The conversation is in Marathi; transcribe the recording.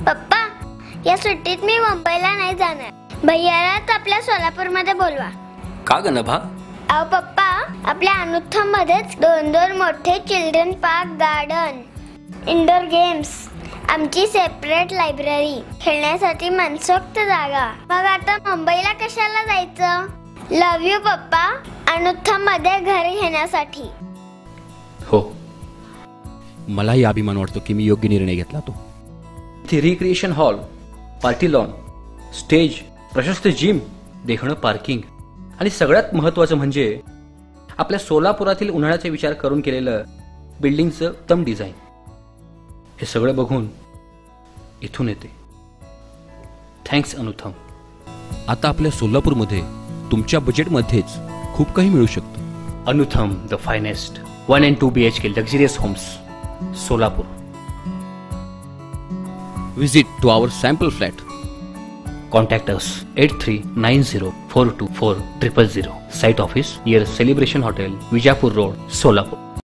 पप्पा या सुट्टीत मी मुंबईला नाही जाणार. भैयालाच आपल्या सोलापूरमध्ये बोलवा. का ग नभा? अहो पप्पा आपल्या अनुत्थम मध्येच दोन दोन मोठे children park garden. Indoor games आमची सेपरेट लायब्ररी खेळण्यासाठी मनसोक्त जागा. मग आता मुंबईला कशाला जायचं? लव यू पप्पा. अनुत्थममध्ये घर घेण्यासाठी. हो. मलाही अभिमान वाटतो की मी योग्य निर्णय घेतला तो. इथे recreation hall party lawn stage प्रशस्त जिम देखणं पार्किंग आणि सगळ्यात महत्वाचं म्हणजे आपल्या सोलापुरातील उन्हाळ्याचा विचार करून केलेलं बिल्डिंगचं उत्तम डिझाईन हे सगळं बघून इथून येते. थँक्स अनुथम. आता आपल्या सोलापूरमध्ये तुमच्या बजेटमध्येच खूप काही मिळू शकतं. Anutham the finest one and two B H K luxurious homes Solapur. visit to our sample flat. Contact us 8390424000 Site office near Celebration Hotel, Vijaypur Road, Solapur.